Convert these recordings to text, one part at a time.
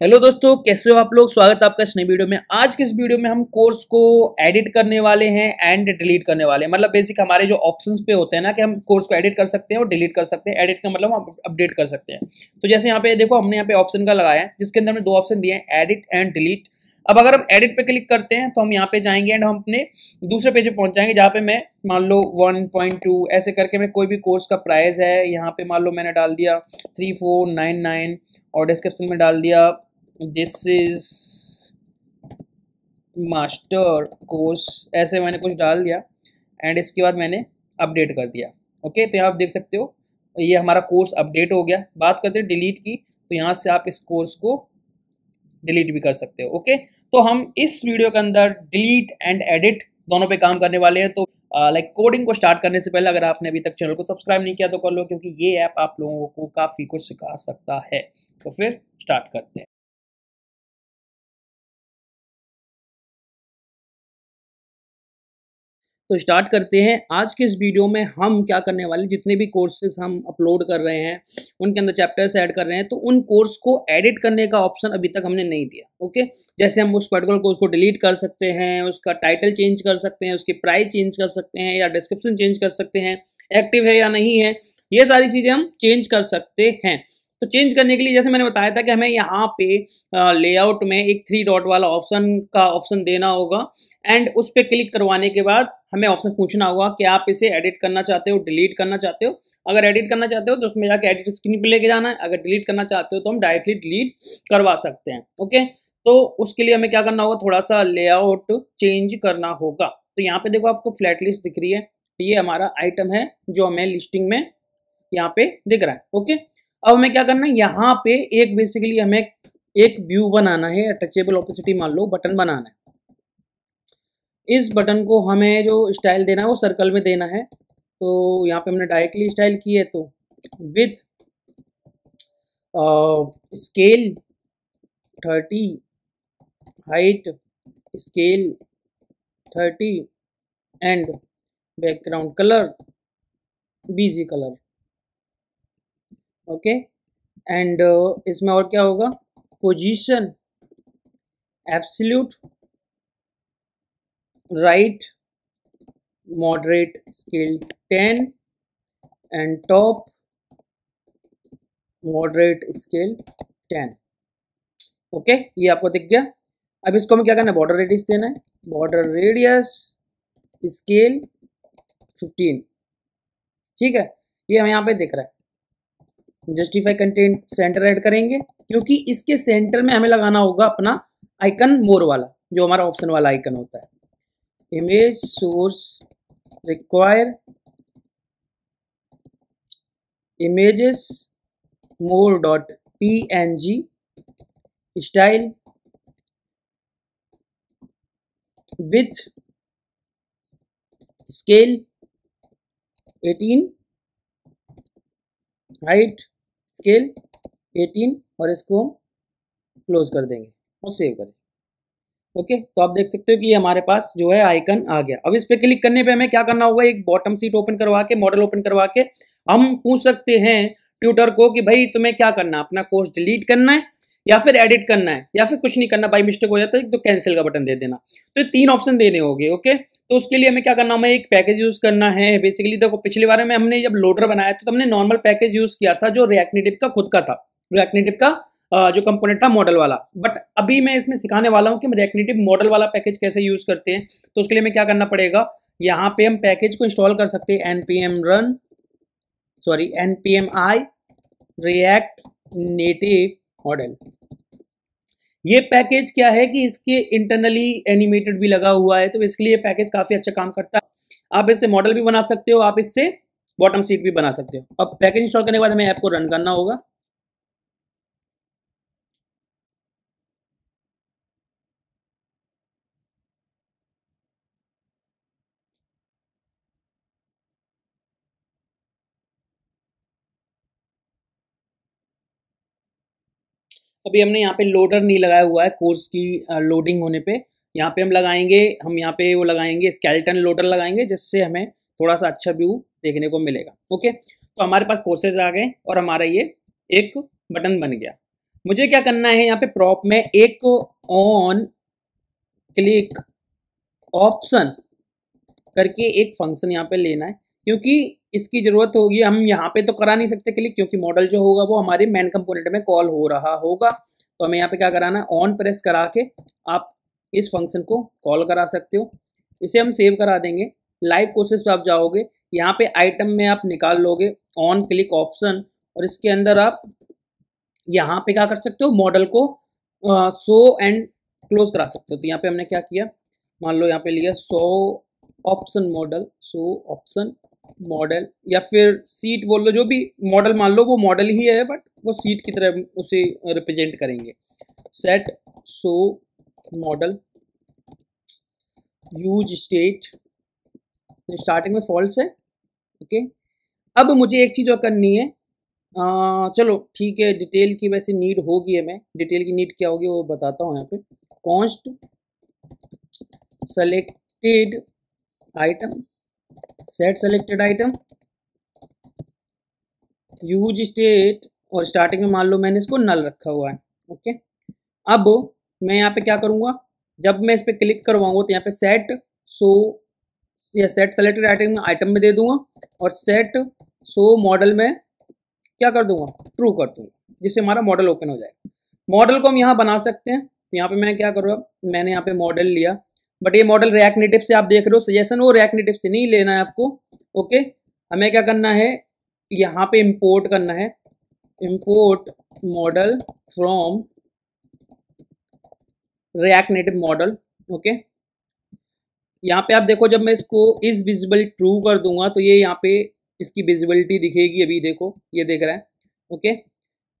Hello दोस्तों, कैसे हो आप लोग? स्वागत है आपका इस नई वीडियो में। आज के इस वीडियो में हम कोर्स को एडिट करने वाले हैं एंड डिलीट करने वाले हैं। मतलब बेसिक हमारे जो ऑप्शंस पे होते हैं ना कि हम कोर्स को एडिट कर सकते हैं और डिलीट कर सकते हैं। एडिट का मतलब हम अपडेट कर सकते हैं। तो जैसे यहाँ पे देखो, हमने यहाँ पे ऑप्शन का लगाया है, जिसके अंदर हमने दो ऑप्शन दिए हैं एडिट एंड डिलीट अब अगर हम एडिट पे क्लिक करते हैं तो हम यहाँ पे जाएँगे एंड हम अपने दूसरे पेज पे पहुँच जाएँगे, जहाँ पे मैं मान लो 1.2 ऐसे करके मैं कोई भी कोर्स का प्राइस है, यहाँ पे मान लो मैंने डाल दिया 3499 और डिस्क्रिप्शन में डाल दिया दिस इज़ मास्टर कोर्स ऐसे मैंने कुछ डाल दिया एंड इसके बाद मैंने अपडेट कर दिया। ओके तो यहाँ आप देख सकते हो, ये हमारा कोर्स अपडेट हो गया। बात करते हैं डिलीट की तो यहाँ से आप इस कोर्स को डिलीट भी कर सकते हो। ओके तो हम इस वीडियो के अंदर डिलीट एंड एडिट दोनों पे काम करने वाले हैं। तो लाइक कोडिंग को स्टार्ट करने से पहले अगर आपने अभी तक चैनल को सब्सक्राइब नहीं किया तो कर लो, क्योंकि ये ऐप आप लोगों को काफ़ी कुछ सिखा सकता है। तो फिर स्टार्ट करते हैं। तो स्टार्ट करते हैं। आज के इस वीडियो में हम क्या करने वाले जितने भी कोर्सेज हम अपलोड कर रहे हैं, उनके अंदर चैप्टर्स ऐड कर रहे हैं तो उन कोर्स को एडिट करने का ऑप्शन अभी तक हमने नहीं दिया ओके जैसे हम उस पर्टिकुलर कोर्स को डिलीट कर सकते हैं, उसका टाइटल चेंज कर सकते हैं, उसकी प्राइस चेंज कर सकते हैं या डिस्क्रिप्शन चेंज कर सकते हैं एक्टिव है या नहीं है, ये सारी चीज़ें हम चेंज कर सकते हैं। तो चेंज करने के लिए जैसे मैंने बताया था कि हमें यहाँ पे लेआउट में एक थ्री डॉट वाला ऑप्शन का ऑप्शन देना होगा एंड उस पर क्लिक करवाने के बाद हमें ऑप्शन पूछना होगा कि आप इसे एडिट करना चाहते हो डिलीट करना चाहते हो। अगर एडिट करना चाहते हो तो उसमें जाके एडिट स्क्रीन पर लेके जाना है। अगर डिलीट करना चाहते हो तो हम डायरेक्टली डिलीट करवा सकते हैं ओके तो उसके लिए हमें क्या करना होगा? थोड़ा सा लेआउट चेंज करना होगा। तो यहाँ पे देखो आपको फ्लैट लिस्ट दिख रही है। ये हमारा आइटम है जो हमें लिस्टिंग में यहाँ पे दिख रहा है ओके अब हमें क्या करना है? यहाँ पे एक बेसिकली हमें एक व्यू बनाना है। टचेबल ऑपोसिटी मान लो बटन बनाना है। इस बटन को हमें जो स्टाइल देना है, वो सर्कल में देना है। तो यहाँ पे हमने डायरेक्टली स्टाइल की है तो with scale thirty height scale thirty and background colour BG colour okay and इसमें और क्या होगा? Position absolute right moderate scale ten and top moderate scale ten okay ये आपको दिख गया। अब इसको हमें क्या करना है? बॉर्डर रेडियस देना है। बॉर्डर रेडियस स्केल फिफ्टीन ठीक है? ये हमें यहाँ पे दिख रहा है। जस्टिफाई कंटेंट सेंटर ऐड करेंगे, क्योंकि इसके सेंटर में हमें लगाना होगा अपना आइकन मोर वाला, जो हमारा ऑप्शन वाला आइकन होता है। Require images more dot P N G style with scale 18 height scale 18 और इसको हम क्लोज कर देंगे और सेव करें। ओके? तो आप देख सकते हो कि हमारे पास जो है आइकन आ गया। अब इस पर क्लिक करने पे हमें क्या करना होगा? एक बॉटम सीट ओपन करवा के, मॉडल ओपन करवा के हम पूछ सकते हैं ट्यूटर को कि भाई तुम्हें क्या करना है? अपना कोर्स डिलीट करना है या फिर एडिट करना है? या फिर कुछ नहीं करना, बाई मिस्टेक हो जाता है तो कैंसिल का बटन दे देना। तो तीन ऑप्शन देने होंगे, ओके? तो उसके लिए हमें क्या करना, हमें एक पैकेज यूज़ करना है। बेसिकली देखो, पिछली बार में हमने जब लोडर बनाया था तो हमने नॉर्मल पैकेज यूज़ किया था जो रिएक्टिव का खुद का था। रिएक्टिव का जो कंपोनेंट था मॉडल वाला। बट अभी मैं इसमें सिखाने वाला हूँ कि रिएक्टिव मॉडल वाला पैकेज कैसे यूज़ करते हैं। तो उसके लिए हमें क्या करना पड़ेगा? यहाँ पे हम पैकेज को इंस्टॉल कर सकते हैं। NPM run sorry NPM I React Native modal ये पैकेज क्या है कि इसके इंटरनली एनिमेटेड भी लगा हुआ है तो इसके लिए पैकेज काफ़ी अच्छा काम करता है। आप इससे मॉडल भी बना सकते हो, आप इससे बॉटम सीट भी बना सकते हो। अब पैकेज इंस्टॉल करने के बाद हमें ऐप को रन करना होगा। अभी हमने यहाँ पे लोडर नहीं लगाया हुआ है कोर्स की लोडिंग होने पे। यहाँ पे हम लगाएँगे, हम यहाँ पे वो लगाएँगे स्केल्टन लोडर लगाएँगे, जिससे हमें थोड़ा सा अच्छा व्यू देखने को मिलेगा ओके तो हमारे पास कोर्सेज आ गए और हमारा ये एक बटन बन गया। मुझे क्या करना है, यहाँ पे प्रॉप में एक ऑन क्लिक ऑप्शन करके एक फ़ंक्शन यहाँ पे लेना है। क्योंकि इसकी ज़रूरत होगी। हम यहाँ पे तो करा नहीं सकते क्लिक, क्योंकि मॉडल जो होगा वो हमारे मेन कंपोनेंट में कॉल हो रहा होगा। तो हमें यहाँ पे क्या कराना है? ऑन प्रेस करा के आप इस फ़ंक्शन को कॉल करा सकते हो। इसे हम सेव करा देंगे। लाइव कोर्सेज पे आप जाओगे, यहाँ पे आइटम में आप निकाल लोगे ऑन क्लिक ऑप्शन और इसके अंदर आप यहाँ पे क्या कर सकते हो? मॉडल को सो एंड क्लोज करा सकते हो। तो यहाँ पे हमने क्या किया? मान लो यहाँ पे लिया show option modal show option modal या फिर सीट बोल लो जो भी मॉडल मान लो वो मॉडल ही है बट वो सीट की तरह उसे रिप्रेजेंट करेंगे। Set show modal use state starting में फॉल्स है ओके okay? अब मुझे एक चीज़ और करनी है। आ, चलो ठीक है डिटेल की वैसे नीड होगी है मैं डिटेल की नीड क्या होगी वो बताता हूँ यहाँ पे। Const selected item set selected item use state और स्टार्टिंग में मान लो मैंने इसको नल रखा हुआ है ओके अब मैं यहाँ पे क्या करूँगा? जब मैं इस पर क्लिक करवाऊँगा तो यहाँ पे सेट सो या सेट सेलेक्टेड आइटम आइटम में दे दूँगा और सेट सो मॉडल में क्या कर दूँगा? ट्रू कर दूँगा, जिससे हमारा मॉडल ओपन हो जाए मॉडल को हम यहाँ बना सकते हैं तो यहाँ पे मैं क्या करूँगा मैंने यहाँ पे मॉडल लिया बट ये मॉडल रिएक्ट नेटिव से आप देख रहे हो सजेशन वो रिएक्ट नेटिव से नहीं लेना है आपको ओके हमें क्या करना है? यहाँ पे इम्पोर्ट करना है। Import modal from React Native modal okay यहाँ पे आप देखो, जब मैं इसको इस विजिबल ट्रू कर दूँगा तो ये यहाँ पे इसकी विजिबिलिटी दिखेगी अभी, देखो, ये देख रहा है ओके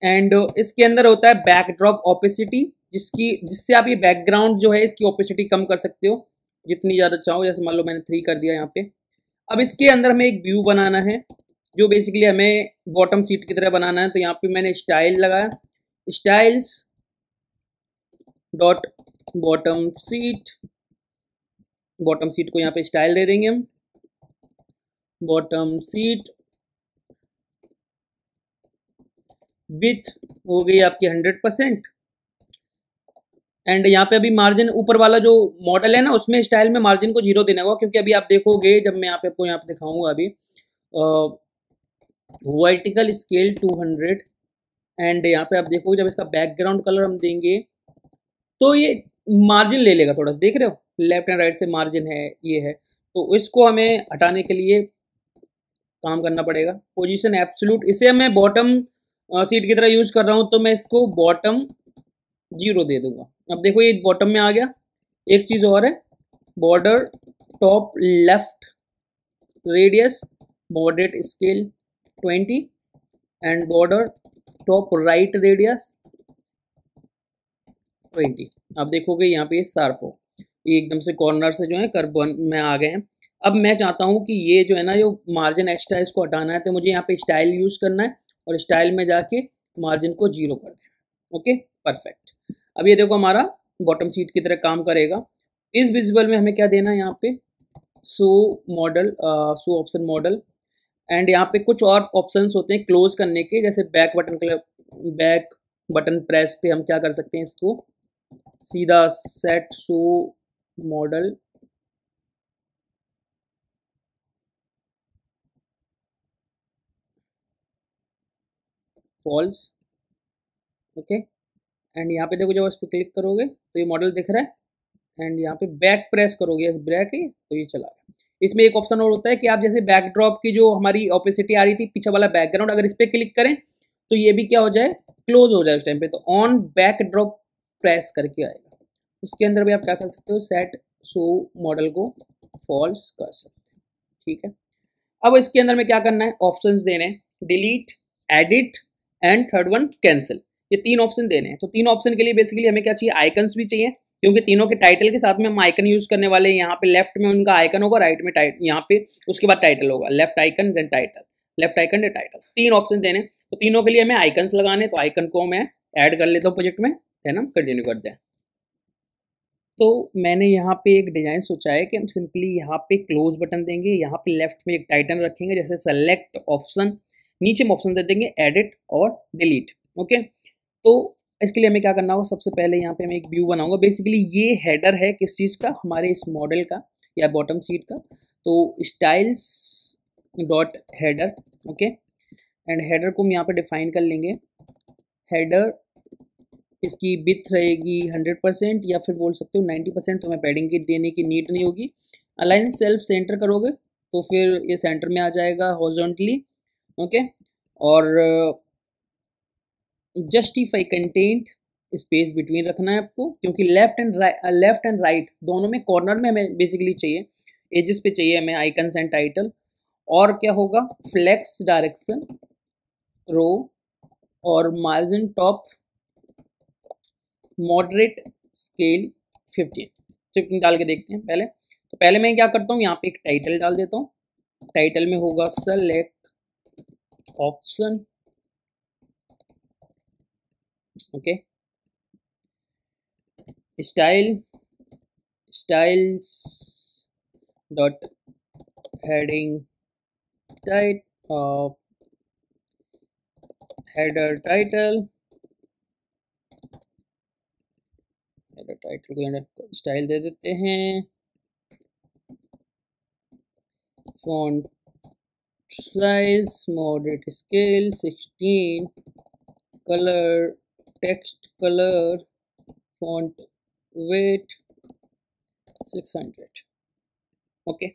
एंड इसके अंदर होता है बैकड्रॉप ऑपेसिटी जिसकी, जिससे आप ये बैकग्राउंड जो है, इसकी ओपेसिटी कम कर सकते हो। जितनी ज़्यादा चाहो, जैसे मान लो मैंने थ्री कर दिया यहाँ पे। अब इसके अंदर हमें एक व्यू बनाना है, जो बेसिकली हमें बॉटम सीट की तरह बनाना है। तो यहाँ पे मैंने स्टाइल लगाया। Styles dot bottom sheet bottom sheet को यहाँ पे स्टाइल दे देंगे हम। बॉटम सीट विथ हो गई आपकी हंड्रेड परसेंट एंड यहाँ पे अभी मार्जिन ऊपर वाला जो मॉडल है ना, उसमें स्टाइल में मार्जिन को ज़ीरो देना होगा, क्योंकि अभी आप देखोगे, जब मैं यहाँ पे आपको यहाँ पे दिखाऊँगा अभी वर्टिकल स्केल 200 एंड यहाँ पे आप देखोगे, जब इसका बैकग्राउंड कलर हम देंगे तो ये मार्जिन ले लेगा थोड़ा सा, देख रहे हो? लेफ़्ट एंड राइट से मार्जिन है, ये है। तो इसको हमें हटाने के लिए काम करना पड़ेगा। पोजीशन एब्सोल्यूट इसे मैं बॉटम सीट की तरह यूज़ कर रहा हूँ तो मैं इसको बॉटम ज़ीरो दे दूँगा। अब देखो ये बॉटम में आ गया। एक चीज़ और है। Border top left radius moderate scale twenty and border top right radius twenty आप देखोगे यहाँ पे शार्प हो ये एकदम से कॉर्नर से जो है कर्ब में आ गए हैं। अब मैं चाहता हूँ कि ये जो है ना, जो मार्जिन एक्स्ट्रा इसको हटाना है तो मुझे यहाँ पे स्टाइल यूज़ करना है और स्टाइल में जाके मार्जिन को ज़ीरो कर देना ओके परफेक्ट अब ये देखो हमारा बॉटम सीट की तरह काम करेगा। इस विजिबल में हमें क्या देना है यहाँ पे? Show modal show option modal and यहाँ पे कुछ और ऑप्शंस होते हैं क्लोज करने के, जैसे back button back button press पे हम क्या कर सकते हैं इसको? सीधा set show modal false okay and यहाँ पे देखो जब इस पर क्लिक करोगे तो ये मॉडल दिख रहा है। एंड यहाँ पे बैक प्रेस करोगे ब्रैक तो ये चला गया। इसमें एक ऑप्शन और होता है कि आप जैसे बैकड्रॉप की जो हमारी ऑपेसिटी आ रही थी, पीछे वाला बैकग्राउंड अगर इस पर क्लिक करें तो ये भी क्या हो जाए क्लोज हो जाए उस टाइम पे। तो ऑन बैक ड्रॉप प्रेस करके आएगा। उसके अंदर भी आप क्या कर सकते हो सेट शो मॉडल को फॉल्स कर सकते हैं। ठीक है? अब इसके अंदर में क्या करना है? ऑप्शन देने delete edit and third one cancel ये तीन ऑप्शन देने हैं। तो तीन ऑप्शन के लिए बेसिकली हमें क्या चाहिए? आइकन्स भी चाहिए, क्योंकि तीनों के टाइटल के साथ में हम आइकन यूज़ करने वाले हैं। यहाँ पे लेफ़्ट में उनका आइकन होगा राइट में टाइट यहाँ पे उसके बाद टाइटल होगा। Left icon then title left icon then title तीन ऑप्शन देने तो तीनों के लिए हमें आइकन्स लगाने तो आइकन को मैं ऐड कर लेता हूँ प्रोजेक्ट में देन हम कंटिन्यू कर हैं। तो मैंने यहाँ पे एक डिज़ाइन सोचा है कि हम सिंपली यहाँ पे क्लोज बटन देंगे। यहाँ पे लेफ़्ट में एक टाइटन रखेंगे, जैसे सेलेक्ट ऑप्शन नीचे में ऑप्शन दे देंगे एडिट और डिलीट ओके तो इसके लिए हमें क्या करना होगा? सबसे पहले यहाँ पे मैं एक व्यू बनाऊँगा। बेसिकली ये हेडर है किस चीज़ का? हमारे इस मॉडल का या बॉटम सीट का। तो styles dot header okay and header को हम यहाँ पे डिफाइन कर लेंगे। हेडर इसकी बिथ रहेगी हंड्रेड परसेंट या फिर बोल सकते हो नाइन्टी परसेंट तो हमें पैडिंग की देने की नीड नहीं होगी। अलाइन सेल्फ सेंटर करोगे तो फिर ये सेंटर में आ जाएगा हॉर्जोंटली ओके और जस्टिफाई कंटेंट स्पेस बिटवीन रखना है आपको, क्योंकि left and left and right दोनों में कॉर्नर में हमें बेसिकली चाहिए एजेस पे चाहिए हमें आइकन्स एंड टाइटल और क्या होगा? फ्लेक्स डायरेक्शन रो और margin top moderate scale fifteen fifteen डाल के देखते हैं पहले। तो पहले मैं क्या करता हूँ? यहाँ पे एक टाइटल डाल देता हूँ। टाइटल में होगा select option okay style styles dot heading tight of header title title को स्टाइल दे देते हैं. Font size, moderate scale 16 color text color font weight 600 okay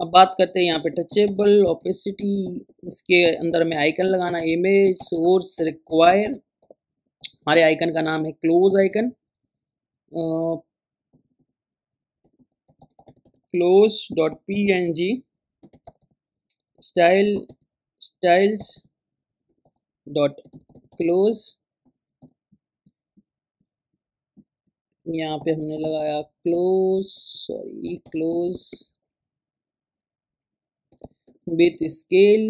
अब बात करते हैं यहाँ पे टचेबल ओपेसिटी इसके अंदर में आइकन लगाना इमेज सोर्स रिक्वायर हमारे आइकन का नाम है close icon close dot P N G style styles dot close. यहाँ पे हमने लगाया close sorry close width scale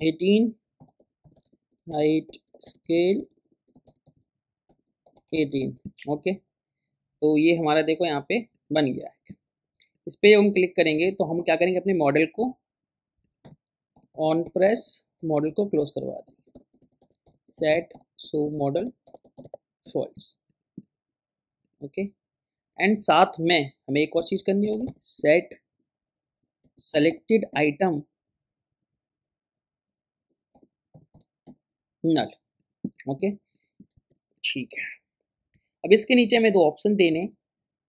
18 height scale 18 okay तो ये हमारा देखो यहाँ पे बन गया है। इस पर हम क्लिक करेंगे तो हम क्या करेंगे अपने मॉडल को ऑन प्रेस मॉडल को क्लोज करवा देंगे। Set show modal false okay and साथ में हमें एक और चीज़ करनी होगी set selected item null okay ठीक है। अब इसके नीचे हमें दो ऑप्शन देने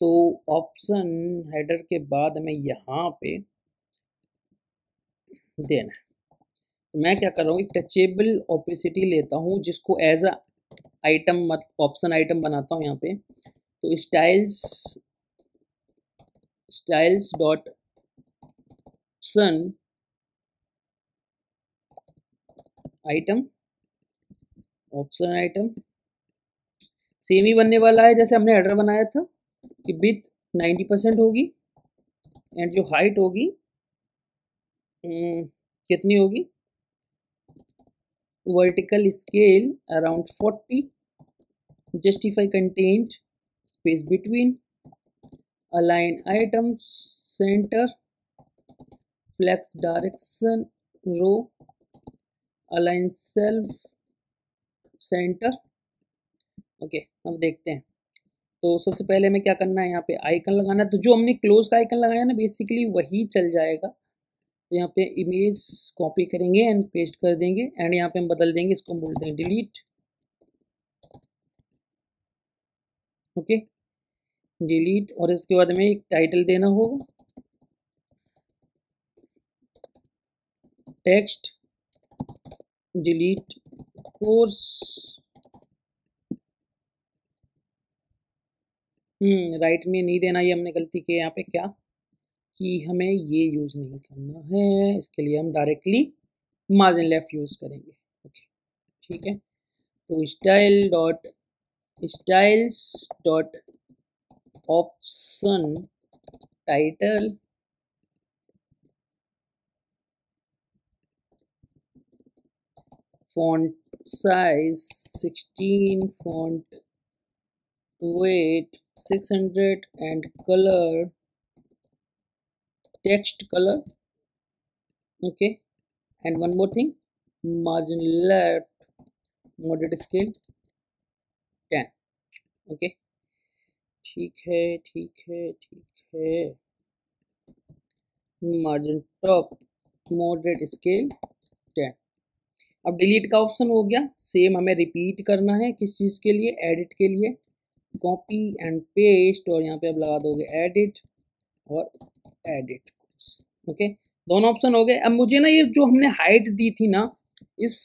तो ऑप्शन हेडर के बाद हमें यहाँ पे देना है। मैं क्या कर रहा हूँ, एक टचेबल ओपेसिटी लेता हूँ, जिसको as a item option item बनाता हूँ यहाँ पे। तो styles styles dot option item option item same ही बनने वाला है, जैसे हमने हेडर बनाया था, कि बिथ 90 परसेंट होगी एंड जो हाइट होगी कितनी होगी? Vertical scale around 40 justify content space between align item center flex direction row align self center okay अब देखते हैं। तो सबसे पहले हमें क्या करना है यहाँ पे? आइकन लगाना है। तो जो हमने क्लोज का आइकन लगाया ना बेसिकली वही चल जाएगा। तो यहाँ पे इमेज कॉपी करेंगे एंड पेस्ट कर देंगे एंड यहाँ पे हम बदल देंगे, इसको हम बोलते हैं डिलीट ओके डिलीट और इसके बाद हमें एक टाइटल देना होगा. टेक्स्ट डिलीट कोर्स राइट में नहीं देना, ये हमने गलती की यहाँ पे, क्या? कि हमें ये यूज़ नहीं करना है, इसके लिए हम डायरेक्टली मार्जिन लेफ़्ट यूज़ करेंगे। ओके ठीक है? तो style dot styles dot option title font size 16 font weight 600 and color text color. Okay. And one more thing. Margin left moderate scale ten okay ठीक है ठीक है ठीक है. Margin top moderate scale ten अब डिलीट का option हो गया. सेम हमें रिपीट करना है किस चीज़ के लिए? एडिट के लिए. कॉपी एंड पेस्ट और यहाँ पे अब लगा दोगे एडिट और एडिट ओके दोनों ऑप्शन हो गए। अब मुझे ना ये जो हमने हाइट दी थी ना, इस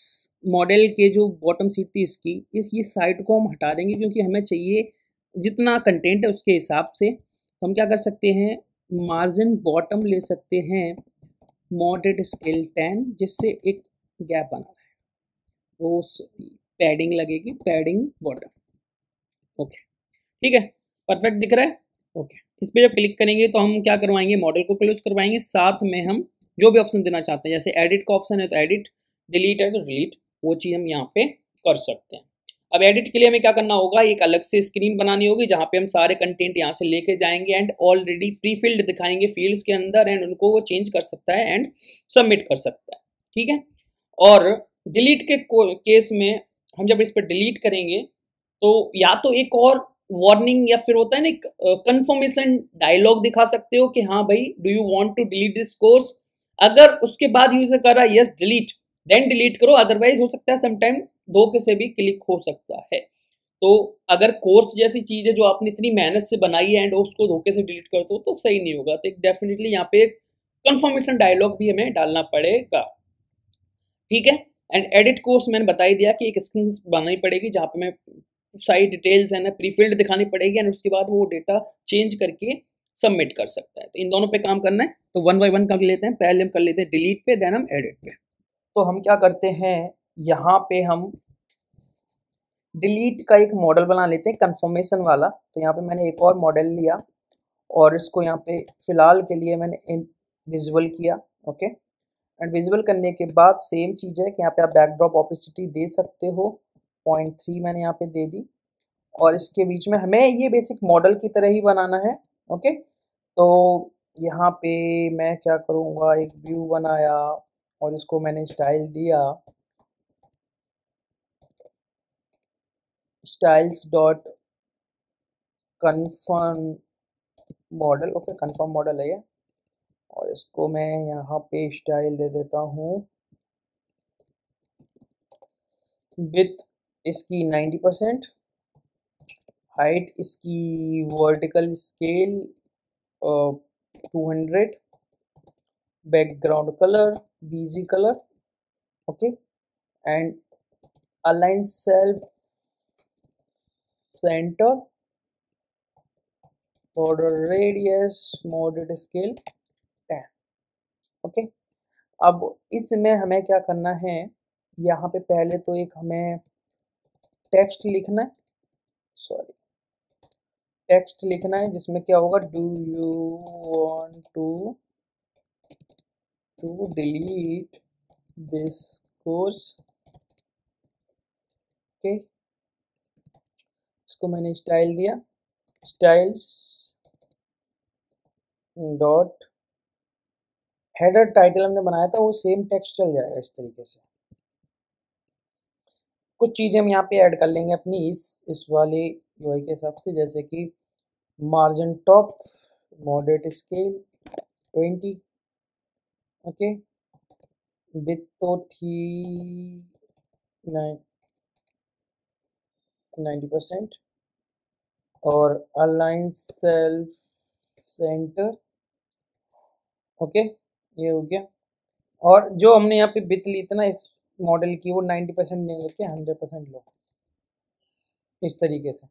मॉडल के जो बॉटम सीट थी इसकी, इस, ये साइड को हम हटा देंगे क्योंकि हमें चाहिए जितना कंटेंट है उसके हिसाब से तो हम क्या कर सकते हैं मार्जिन बॉटम ले सकते हैं मॉडरेट स्केल टेन जिससे एक गैप बना रहा। है वो पैडिंग लगेगी पैडिंग बॉटम ओके ठीक है? परफेक्ट दिख रहा है? ओके इस पर जब क्लिक करेंगे तो हम क्या करवाएँगे? मॉडल को क्लोज करवाएँगे। साथ में हम जो भी ऑप्शन देना चाहते हैं, जैसे एडिट का ऑप्शन है तो एडिट डिलीट है तो डिलीट वो चीज़ हम यहाँ पे कर सकते हैं। अब एडिट के लिए हमें क्या करना होगा? एक अलग से स्क्रीन बनानी होगी, जहाँ पे हम सारे कंटेंट यहाँ से लेके जाएँगे एंड ऑलरेडी प्री फिल्ड दिखाएँगे फील्ड्स के अंदर एंड उनको वो चेंज कर सकता है एंड सबमिट कर सकता है। ठीक है? और डिलीट के केस में हम जब इस पर डिलीट करेंगे तो या तो एक और वार्निंग या फिर होता है ना कंफर्मेशन डायलॉग दिखा सकते हो कि हाँ भाई do you want to delete this course अगर उसके बाद यूज़र कर रहा है यस डिलीट देन डिलीट करो अदरवाइज़ हो सकता है समटाइम धोखे से भी क्लिक हो सकता है। तो अगर कोर्स जैसी चीज़ है जो आपने इतनी मेहनत से बनाई है एंड उसको धोखे से डिलीट कर दो तो सही नहीं होगा। तो एक डेफिनेटली यहाँ पे एक कंफर्मेशन डायलॉग भी हमें डालना पड़ेगा। ठीक है? एंड एडिट कोर्स मैंने बता ही दिया कि एक स्क्रीन बनानी पड़ेगी जहाँ पे मैं सारी डिटेल्स है ना प्रीफिल्ड दिखानी पड़ेगी एंड उसके बाद वो डेटा चेंज करके सबमिट कर सकता है। तो इन दोनों पे काम करना है तो वन बाई वन कर लेते हैं, पहले हम कर लेते हैं डिलीट पे देन हम एडिट पे। तो हम क्या करते हैं, यहाँ पे हम डिलीट का एक मॉडल बना लेते हैं कंफर्मेशन वाला। तो यहाँ पे मैंने एक और मॉडल लिया और इसको यहाँ पे फ़िलहाल के लिए मैंने विजुअल किया ओके एंड विजुअल करने के बाद सेम चीज़ है कि यहाँ पे आप बैकड्रॉप ऑपिसिटी दे सकते हो। पॉइंट थ्री मैंने यहाँ पे दे दी। और इसके बीच में हमें ये बेसिक मॉडल की तरह ही बनाना है ओके तो यहाँ पे मैं क्या करूँगा, एक व्यू बनाया और इसको मैंने स्टाइल दिया। Styles dot confirm modal okay confirm modal है ये। और इसको मैं यहाँ पे स्टाइल दे देता हूँ। विथ इसकी 90 परसेंट, हाइट इसकी vertical scale two hundred, background colour busy color okay and align self center border radius moderate scale 10 okay. अब इसमें हमें क्या करना है, यहाँ पे पहले तो एक हमें टेक्स्ट लिखना है। सॉरी टेक्स्ट लिखना है, जिसमें क्या होगा? Do you want to to delete this course okay. इसको मैंने स्टाइल दिया। स्टाइल्स डॉट हेडर टाइटल हमने बनाया था, वो सेम टेक्स्ट चल जाएगा इस तरीके से। कुछ चीज़ें हम यहाँ पे ऐड कर लेंगे अपनी इस इस वाले यूआई के हिसाब से, जैसे कि margin top moderate scale twenty okay width तो थी नाइन्टी परसेंट और अलाइन सेल्फ सेंटर ओके ये हो गया, और जो हमने यहाँ पे बित ली थी ना इस मॉडल की वो नाइन्टी परसेंट नहीं लेके हंड्रेड परसेंट लो। इस तरीके से।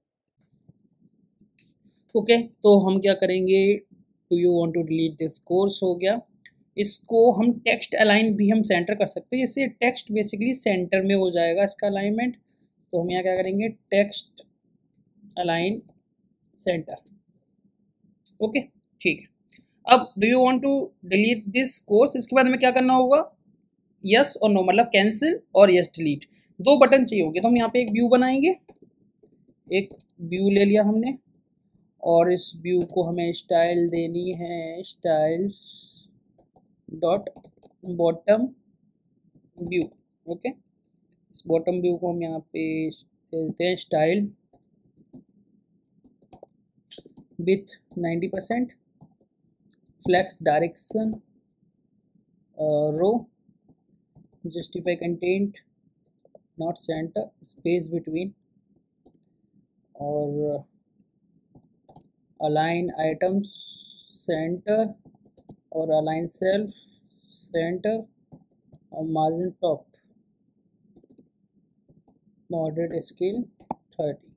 ओके okay, तो हम क्या करेंगे? Do you want to delete this course हो गया। इसको हम टेक्स्ट अलाइन भी हम सेंटर कर सकते हैं। इससे टेक्स्ट बेसिकली सेंटर में हो जाएगा इसका अलाइनमेंट तो हम यहाँ क्या करेंगे? टेक्स्ट अलाइन सेंटर ओके ठीक है। अब do you want to delete this course इसके बाद हमें क्या करना होगा? यस और नो मतलब कैंसिल और यस डिलीट दो बटन चाहिए होंगे तो हम यहाँ पे एक व्यू बनाएँगे। एक व्यू ले लिया हमने, और इस व्यू को हमें स्टाइल देनी है styles dot bottom view, okay? इस बॉटम व्यू को हम यहाँ पे देते हैं style width 90 percent flex direction row justify content not center space between और अलाइन आइटम्स सेंटर और अलाइन सेल्फ सेंटर और margin top moderate scale thirty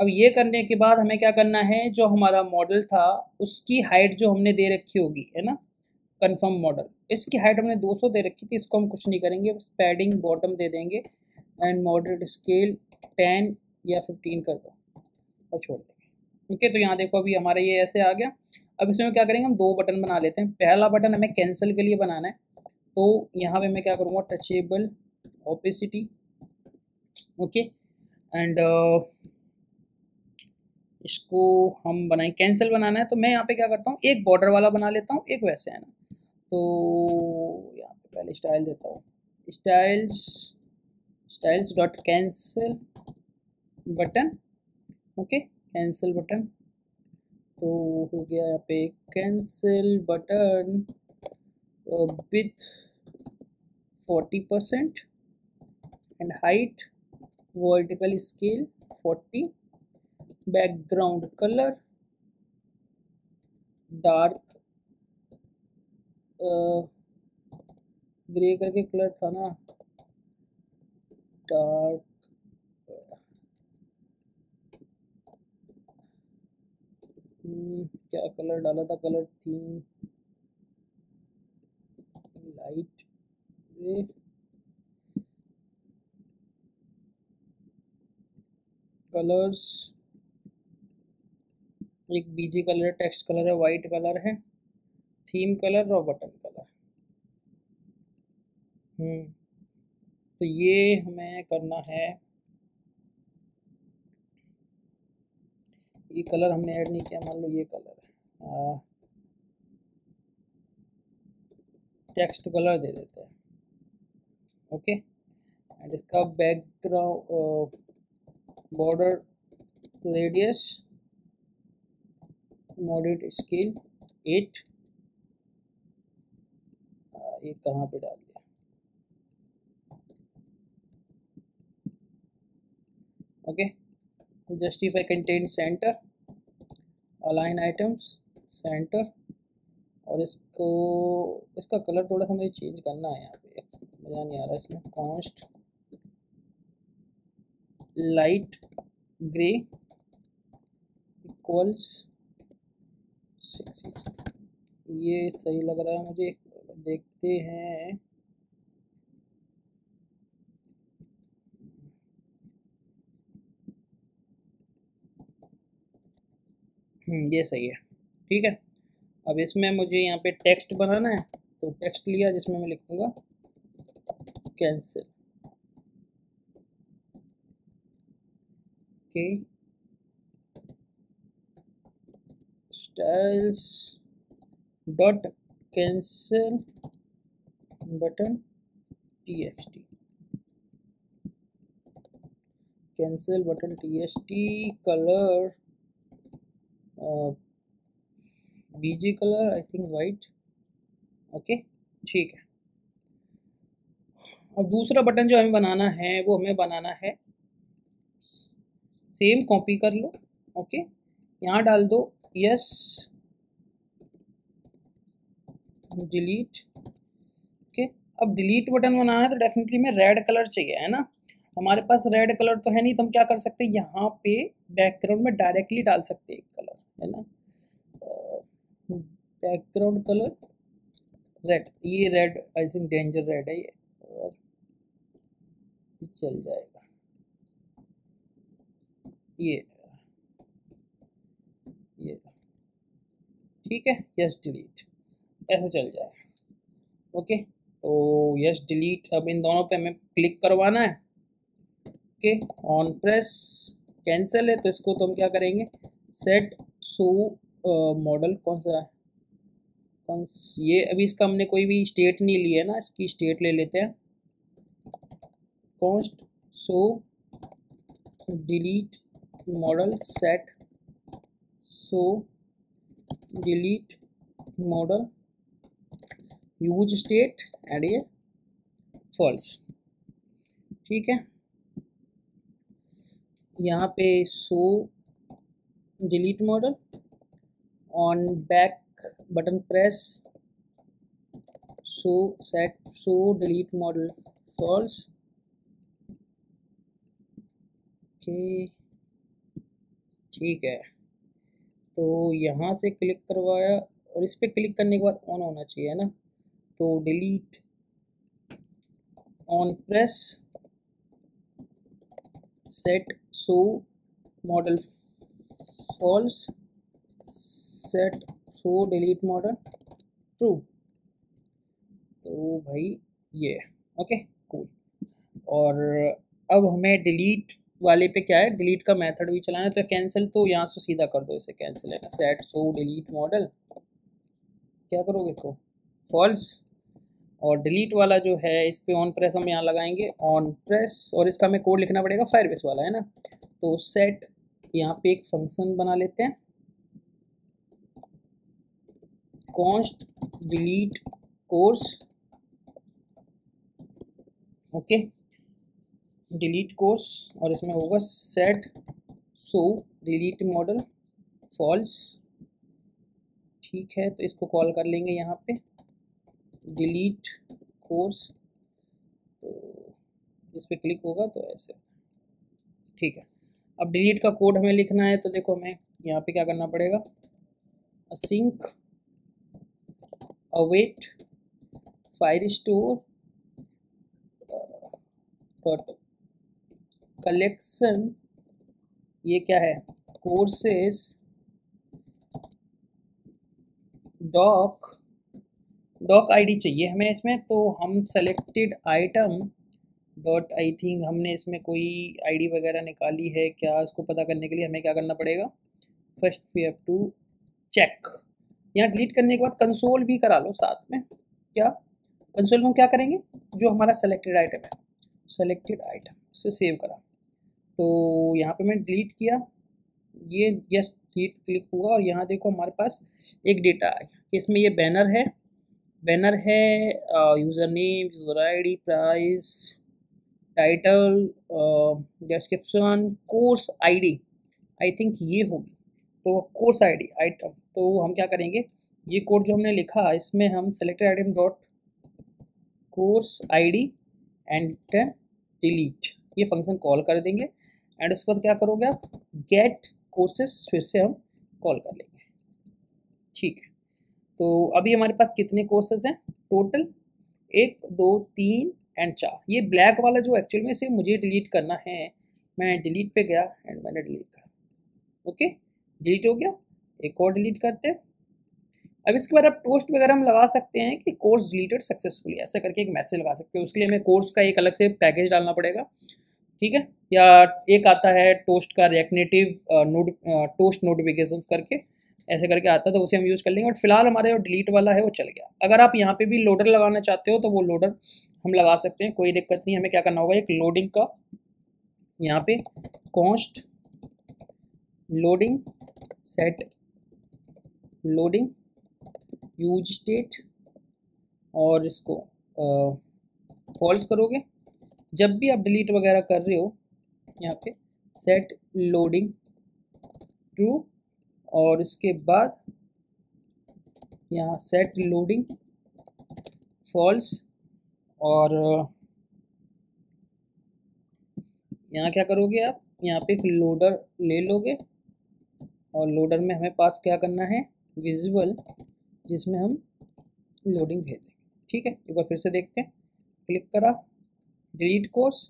अब ये करने के बाद हमें क्या करना है? जो हमारा मॉडल था, उसकी हाइट जो हमने दे रखी होगी, है ना? कंफर्म मॉडल इसकी हाइट हमने 200 दे रखी थी, इसको हम कुछ नहीं करेंगे, बस पैडिंग बॉटम दे देंगे एंड मॉडरेट स्केल 10 या 15 कर दो और छोड़ देंगे। ओके तो यहाँ देखो अभी हमारा ये ऐसे आ गया। अब इसमें क्या करेंगे, हम दो बटन बना लेते हैं। पहला बटन हमें कैंसिल के लिए बनाना है। तो यहाँ पे मैं क्या करूँगा टचेबल ओपेसिटी ओके एंड इसको हम बनाए कैंसिल बनाना है तो मैं यहाँ पे क्या करता हूँ, एक बॉर्डर वाला बना लेता हूँ, एक वैसे है ना। तो यहाँ पे पहले स्टाइल देता हूँ। Styles styles dot cancel button okay cancel button तो हो गया यहाँ पे cancel button width forty percent and height vertical scale forty background colour dark grey करके कलर था ना। डार्क क्या कलर डाला था? Colour theme light grey colours एक बीजी कलर है टेक्स्ट कलर है वाइट कलर है थीम कलर और बटन कलर हम्म तो ये हमें करना है। ये कलर हमने ऐड नहीं किया, मान लो ये कलर है। टेक्स्ट कलर दे देते हैं। ओके एंड इसका background border radius moderate scale eight ये कहाँ पे डाल दिया? Okay justify contain center, align items, center, और इसको, इसका कलर थोड़ा सा मुझे चेंज करना है यहाँ पे मज़ा नहीं आ रहा इसमें कॉन्स्ट लाइट ग्रे इक्वल्स ये सही लग रहा है मुझे। देखते हैं। हम्म, ये सही है। ठीक है। अब इसमें मुझे यहाँ पे टेक्स्ट बनाना है। तो टेक्स्ट लिया जिसमें मैं लिखूँगा cancel okay button T S T cancel button T S T colour BG colour I think white okay ठीक है। अब दूसरा बटन जो हमें बनाना है, वो हमें बनाना है। सेम कॉपी कर लो ओके यहाँ डाल दो। यस डिलीट ओके अब डिलीट बटन बनाना है तो डेफिनेटली में रेड कलर चाहिए, है ना? हमारे पास रेड कलर तो है नहीं तो हम क्या कर सकते हैं? यहाँ पे बैकग्राउंड में डायरेक्टली डाल सकते हैं कलर है ना? बैकग्राउंड कलर रेड ये red I think danger red है ये. और ये चल जाएगा. ये. ठीक है? यस डिलीट ऐसे चल जाए। ओके तो यस डिलीट अब इन दोनों पे हमें क्लिक करवाना है। ओके ऑन प्रेस कैंसिल है तो इसको तो हम क्या करेंगे? सेट सो मॉडल कौन सा? है कौन ये अभी इसका हमने कोई भी स्टेट नहीं लिया है ना, इसकी स्टेट ले लेते हैं। Const show delete modal set so delete model use state and ये फॉल्स ठीक है? यहाँ पे show delete modal on back button press so set show delete modal false okay ठीक है। तो यहाँ से क्लिक करवाया और इस पर क्लिक करने के बाद ऑन होना चाहिए ना? तो delete on press set show modal false set show delete modal true तो भाई ये ओके कूल और अब हमें डिलीट वाले पे क्या है डिलीट का मेथड भी चलाना है तो कैंसिल तो यहाँ से सीधा कर दो इसे कैंसिल है ना। सेट सो डिलीट मॉडल क्या करोगे इसको? फॉल्स और डिलीट वाला जो है, इस पे ऑन प्रेस हम यहाँ लगाएँगे। ऑन प्रेस और इसका हमें कोड लिखना पड़ेगा फायर बेस वाला, है ना? तो सेट यहाँ पे एक फ़ंक्शन बना लेते हैं। Const delete course okay delete course और इसमें होगा set show delete modal false ठीक है तो इसको कॉल कर लेंगे यहाँ पे। डिलीट कोर्स तो इस पर क्लिक होगा तो ऐसे। ठीक है, अब डिलीट का कोड हमें लिखना है तो देखो हमें यहाँ पे क्या करना पड़ेगा। Async await Firestore dot collection, ये क्या है? कोर्सेस डॉक डॉक आईडी चाहिए हमें इसमें तो हम selected item dot I think हमने इसमें कोई आईडी वगैरह निकाली है क्या? इसको पता करने के लिए हमें क्या करना पड़ेगा? First we have to check यहाँ डिलीट करने के बाद कंसोल भी करा लो साथ में। क्या? कंसोल में हम क्या करेंगे? जो हमारा सेलेक्टेड आइटम है। सेलेक्टेड आइटम से सेव करा। तो यहाँ पे मैंने डिलीट किया। ये यस डिलीट क्लिक हुआ और यहाँ देखो हमारे पास एक डेटा है। इसमें ये बैनर है। बैनर है user name user ID price title description course ID I think ये होगी। तो कोर्स आईडी आइटम तो हम क्या करेंगे? ये कोड जो हमने लिखा, इसमें हम selected item dot course ID and delete ये फ़ंक्शन कॉल कर देंगे। एंड उसके बाद क्या करोगे आप? गेट कोर्सेस फिर से हम कॉल कर लेंगे। ठीक है। तो अभी हमारे पास कितने कोर्सेज हैं? टोटल एक, दो, तीन एंड चार। ये ब्लैक वाला जो एक्चुअल में से मुझे डिलीट करना है, मैं डिलीट पे गया एंड मैंने डिलीट करा। ओके डिलीट हो गया? एक और डिलीट करते अब इसके बाद आप पोस्ट वगैरह हम लगा सकते हैं कि कोर्स डिलीटेड सक्सेसफुली ऐसा करके एक मैसेज लगा सकते हैं। उसके लिए हमें कोर्स का एक अलग से पैकेज डालना पड़ेगा। ठीक है? या एक आता है टोस्ट का रिएक्नेटिव नोट टोस्ट नोटिफिकेशंस करके, ऐसे करके आता है तो उसे हम यूज़ कर लेंगे बट फ़िलहाल हमारे जो डिलीट वाला है, वो चल गया। अगर आप यहाँ पे भी लोडर लगाना चाहते हो तो वो लोडर हम लगा सकते हैं, कोई दिक्कत नहीं, हमें क्या करना होगा, एक लोडिंग का यहाँ पे const loading set loading use state और इसको फॉल्स करोगे जब भी आप डिलीट वगैरह कर रहे हो, यहाँ पे सेट लोडिंग ट्रू और इसके बाद यहाँ सेट लोडिंग फॉल्स और, यहाँ क्या करोगे आप? यहाँ पे एक लोडर ले लोगे और लोडर में हमें पास क्या करना है? विजुअल जिसमें हम लोडिंग भेजेंगे ठीक है? एक बार फिर से देखते हैं। क्लिक करा। Delete course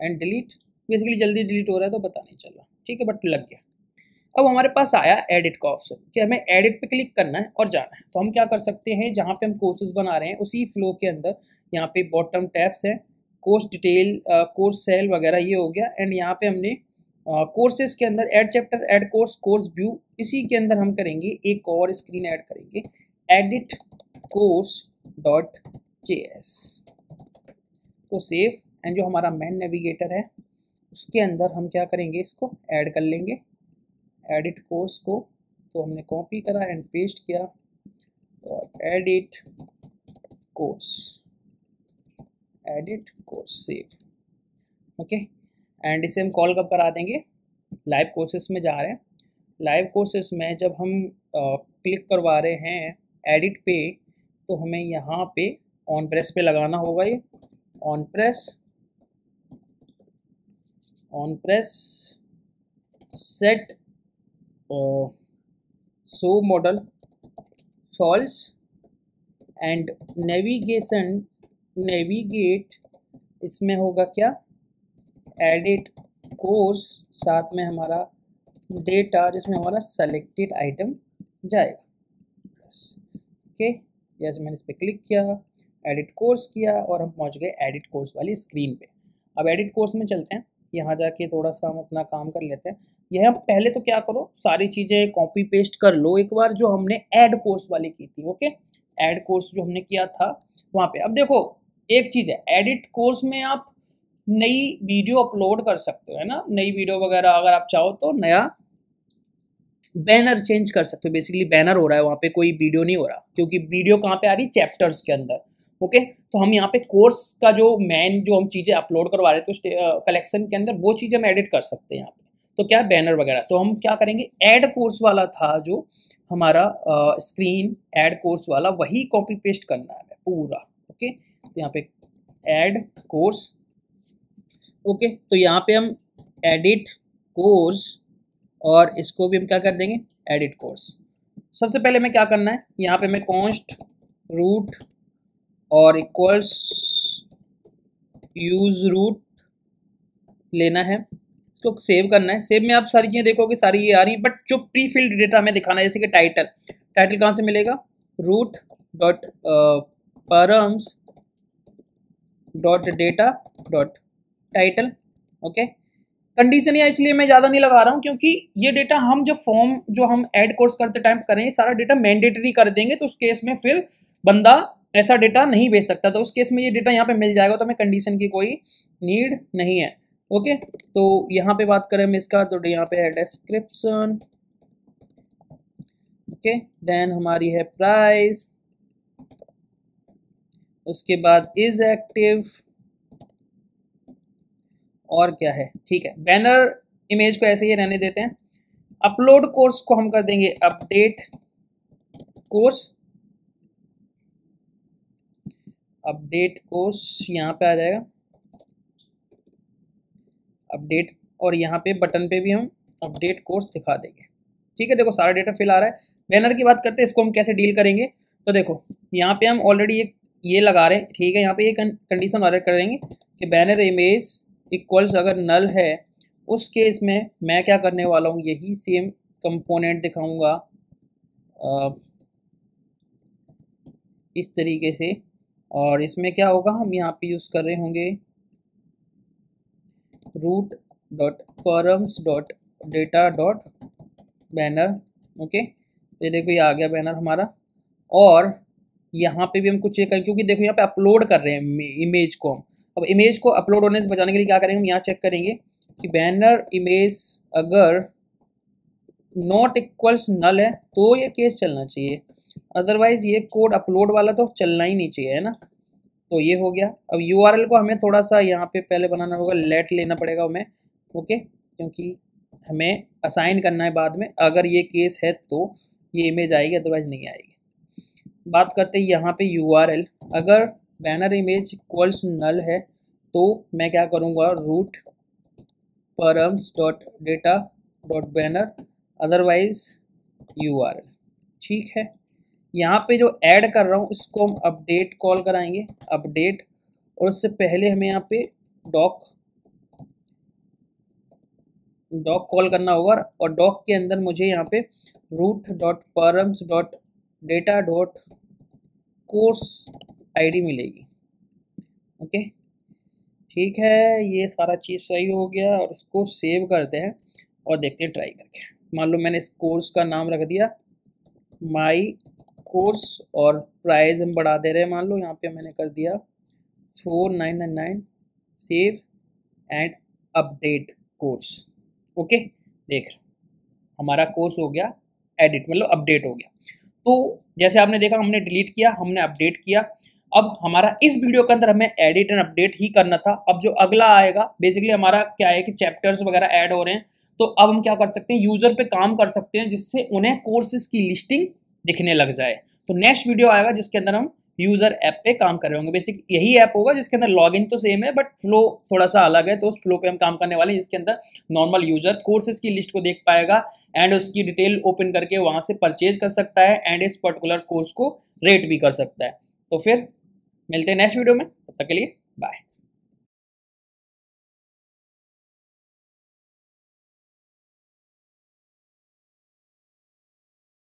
and delete basically जल्दी डिलीट हो रहा है तो पता नहीं चल ठीक है बट लग गया। अब हमारे पास आया एडिट का ऑप्शन कि हमें एडिट पे क्लिक करना है और जाना है। तो हम क्या कर सकते हैं, जहाँ पे हम कोर्सेज बना रहे हैं, उसी फ्लो के अंदर यहाँ पे बॉटम टैप्स है कोर्स डिटेल कोर्स सेल वगैरह ये हो गया एंड यहाँ पे हमने कोर्सेज के अंदर add chapter add course course view इसी के अंदर हम करेंगे, एक और स्क्रीन ऐड करेंगे edit course dot J S तो सेव एंड जो हमारा मेन नेविगेटर है, उसके अंदर हम क्या करेंगे, इसको ऐड कर लेंगे। एडिट कोर्स को तो हमने कॉपी करा एंड पेस्ट किया। और edit course edit course save okay and इसे हम कॉल कब करा देंगे? लाइव कोर्सेस में जा रहे हैं। लाइव कोर्सेस में जब हम क्लिक करवा रहे हैं एडिट पे तो हमें यहाँ पे ऑन प्रेस पे लगाना होगा ये। On press on press set show modal false and navigation navigate इसमें होगा क्या? एडिट कोर्स साथ में हमारा डेटा जिसमें हमारा सेलेक्टेड आइटम जाएगा। ओके जैसे मैंने इस पर क्लिक किया एडिट कोर्स किया और हम पहुँच गए एडिट कोर्स वाली स्क्रीन पे। अब एडिट कोर्स में चलते हैं। यहाँ जाके थोड़ा सा हम अपना काम कर लेते हैं। यह पहले तो क्या करो, सारी चीज़ें कॉपी पेस्ट कर लो एक बार जो हमने ऐड कोर्स वाली की थी ओके ऐड कोर्स जो हमने किया था वहाँ पे। अब देखो, एक चीज़ है एडिट कोर्स में आप नई वीडियो अपलोड कर सकते हो, है ना? नई वीडियो वगैरह अगर आप चाहो तो नया बैनर चेंज कर सकते हो। बेसिकली बैनर हो रहा है, वहाँ पे कोई वीडियो नहीं हो रहा, क्योंकि वीडियो कहाँ पे आ रही चैप्टर्स के अंदर। ओके? तो हम यहाँ पे कोर्स का जो मेन जो हम चीज़ें अपलोड करवा रहे थे तो कलेक्शन के अंदर वो चीज़ें हम एडिट कर सकते हैं यहाँ पे। तो क्या बैनर वगैरह? तो हम क्या करेंगे? ऐड कोर्स वाला था जो हमारा स्क्रीन ऐड कोर्स वाला, वही कॉपी पेस्ट करना है पूरा, ओके? तो यहाँ पे ऐड कोर्स ओके? तो यहाँ पे हम एडिट कोर्स और इसको भी हम क्या कर देंगे? एडिट कोर्स सबसे पहले मैं क्या करना है? यहाँ पे मैं कॉन्स्ट रूट और इक्वल्स यूज़ रूट लेना है। इसको सेव करना है। सेव में आप सारी चीज़ें देखोगे, सारी ये आ रही बट जो प्री फिल्ड डेटा हमें दिखाना है, जैसे कि टाइटल टाइटल कहाँ से मिलेगा? Route dot params dot data dot title okay condition या इसलिए मैं ज़्यादा नहीं लगा रहा हूँ, क्योंकि ये डेटा हम जो फॉर्म जो हम ऐड कोर्स करते टाइम करें सारा डेटा मैंडेटरी कर देंगे तो उस केस में फिर बंदा ऐसा डेटा नहीं भेज सकता। तो उस केस में ये डेटा यहाँ पे मिल जाएगा तो हमें कंडीशन की कोई नीड नहीं है। ओके तो यहाँ पे बात करें हम इसका तो यहाँ पे है डिस्क्रिप्शन ओके देन हमारी है प्राइस उसके बाद इज़ एक्टिव और क्या है? ठीक है। बैनर इमेज को ऐसे ही रहने देते हैं। अपलोड कोर्स को हम कर देंगे अपडेट कोर्स अपडेट कोर्स यहाँ पे आ जाएगा। अपडेट, और यहाँ पे बटन पे भी हम अपडेट कोर्स दिखा देंगे। ठीक है, देखो सारा डेटा फिल आ रहा है। बैनर की बात करते हैं, इसको हम कैसे डील करेंगे? तो देखो, यहाँ पे हम ऑलरेडी ये ये लगा रहे हैं, ठीक है? यहाँ पे ये कंडीशन ऑर्डर करेंगे कि बैनर इमेज इक्वल्स अगर नल है, उस केस में मैं क्या करने वाला हूँ? यही सेम कंपोनेंट दिखाऊँगा। इस तरीके से और इसमें क्या होगा, हम यहाँ पे यूज़ कर रहे होंगे route dot params dot data dot banner okay ये देखो, ये आ गया बैनर हमारा। और यहाँ पे भी हम कुछ चेक करें, क्योंकि देखो, यहाँ पे अपलोड कर रहे हैं इमेज को हम। अब इमेज को अपलोड होने से बचाने के लिए क्या करेंगे, हम यहाँ चेक करेंगे कि बैनर इमेज अगर नॉट इक्वल्स नल है तो ये केस चलना चाहिए। अदरवाइज़ ये कोड अपलोड वाला तो चलना ही नहीं चाहिए, है ना? तो ये हो गया। अब यूआरएल को हमें थोड़ा सा यहाँ पे पहले बनाना होगा लेट लेना पड़ेगा हमें ओके क्योंकि हमें असाइन करना है बाद में। अगर ये केस है तो ये इमेज आएगी अदरवाइज़ नहीं आएगी। बात करते हैं यहाँ पे यूआरएल अगर बैनर इमेज इक्वल्स नल है तो मैं क्या करूँगा? Route params dot data dot banner otherwise you ठीक है? यहाँ पे जो ऐड कर रहा हूँ, इसको हम अपडेट कॉल कराएँगे। अपडेट और उससे पहले हमें यहाँ पे डॉक डॉक कॉल करना होगा, और डॉक के अंदर मुझे यहाँ पे route dot params dot data dot course ID मिलेगी। ओके ठीक है, ये सारा चीज़ सही हो गया, और इसको सेव करते हैं, और देखते हैं ट्राई करके। मान लो मैंने इस कोर्स का नाम रख दिया माई कोर्स और प्राइस हम बढ़ा दे रहे हैं। मान लो यहाँ पे मैंने कर दिया four nine nine nine save and update course. Okay? देख, हमारा कोर्स हो गया एडिट मतलब अपडेट हो गया। तो जैसे आपने देखा, हमने डिलीट किया, हमने अपडेट किया। अब हमारा इस वीडियो के अंदर हमें एडिट एंड अपडेट ही करना था। अब जो अगला आएगा बेसिकली हमारा क्या है कि चैप्टर्स वगैरह ऐड हो रहे हैं। तो अब हम क्या कर सकते हैं यूज़र पे काम कर सकते हैं, जिससे उन्हें कोर्सेज की लिस्टिंग दिखने लग जाए। तो नेक्स्ट वीडियो आएगा जिसके अंदर हम यूज़र ऐप पे काम कर रहे होंगे। बेसिक यही ऐप होगा जिसके अंदर लॉगिन तो सेम है बट फ्लो थोड़ा सा अलग है तो उस फ्लो पे हम काम करने वाले हैं। जिसके अंदर नॉर्मल यूज़र कोर्सेज की लिस्ट को देख पाएगा एंड उसकी डिटेल ओपन करके वहाँ से परचेज कर सकता है एंड इस पर्टिकुलर कोर्स को रेट भी कर सकता है। तो फिर मिलते हैं नेक्स्ट वीडियो में। तब तक के लिए बाय